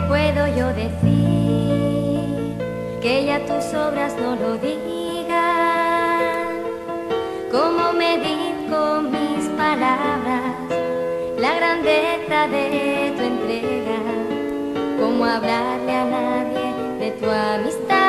puedo yo decir que ya tus obras no lo digan. ¿Cómo medir con mis palabras la grandeza de tu entrega? ¿Cómo hablarle a nadie de tu amistad?